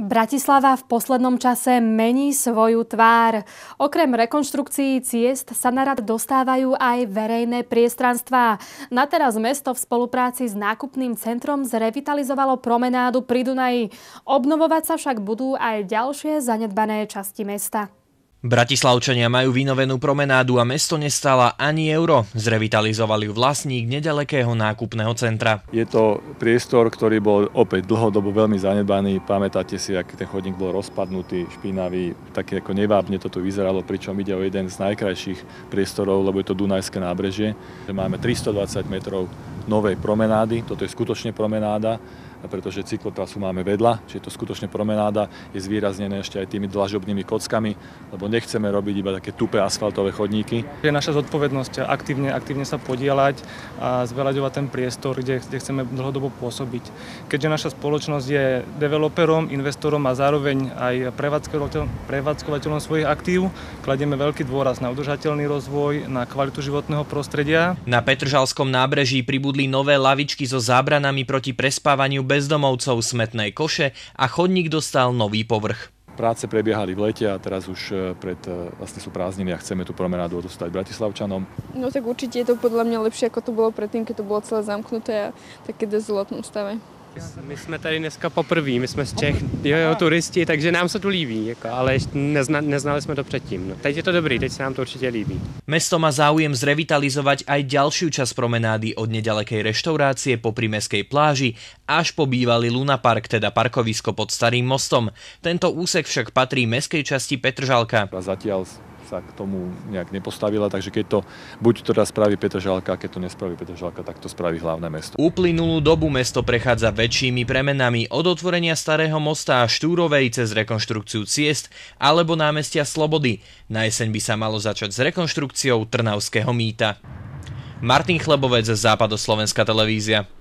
Bratislava v poslednom čase mení svoju tvár. Okrem rekonštrukcií ciest sa na rad dostávajú aj verejné priestranstvá. Na teraz mesto v spolupráci s nákupným centrom zrevitalizovalo promenádu pri Dunaji. Obnovovať sa však budú aj ďalšie zanedbané časti mesta. Bratislavčania majú vynovenú promenádu a mesto nestála ani euro. Zrevitalizovali ju vlastník nedalekého nákupného centra. Je to priestor, ktorý bol opäť dlhodobo veľmi zanedbaný. Pamätáte si, aký ten chodník bol rozpadnutý, špinavý, také ako nevábne toto vyzeralo, pričom ide o jeden z najkrajších priestorov, lebo je to Dunajské nábrežie. Máme 320 metrov novej promenády, toto je skutočne promenáda pretože cyklotrasu máme vedľa, čiže to skutočne promenáda je zvýraznené ešte aj tými dlažobnými kockami, lebo nechceme robiť iba také tupé asfaltové chodníky. Je naša zodpovednosť aktívne, aktívne sa podielať a zveľaďovať ten priestor, kde, kde chceme dlhodobo pôsobiť. Keďže naša spoločnosť je developerom, investorom a zároveň aj prevádzkovateľom, prevádzkovateľom svojich aktív, kladieme veľký dôraz na udržateľný rozvoj, na kvalitu životného prostredia. Na Petržalskom nábreží pribudli nové lavičky so zábranami proti prespávaniu bezdomovcov smetnej koše a chodník dostal nový povrch. Práce prebiehali v lete a teraz už e, pred, e, vlastne sú prázdniny a chceme tú promenádu odostať Bratislavčanom. No tak určite je to podľa mňa lepšie, ako to bolo predtým, keď to bolo celé zamknuté a také dezolotnom stave. My jsme tady dneska poprvé, my jsme z Čech, jo, jo, turisti, takže nám se tu líbí, jako, ale nezna, neznali jsme to předtím. No. Teď je to dobrý, teď se nám to určitě líbí. Mesto má záujem zrevitalizovať aj ďalšiu časť promenády od nedalekej reštaurácie po primeskej pláži až po bývalý Luna Park, teda parkovisko pod Starým mostom. Tento úsek však patrí meskej časti Petržalka. A zatiaľ sa k tomu nejak nepostavila, takže keď to buď to teda spraví Petržalka, keď to nespraví Petržalka, tak to spraví hlavné mesto. Uplynulú dobu mesto prechádza väčšími premenami od otvorenia Starého mosta a Štúrovej cez rekonštrukciu ciest alebo námestia Slobody. Na jeseň by sa malo začať s rekonštrukciou Trnavského mýta. Martin Chlebovec, Západoslovenská televízia.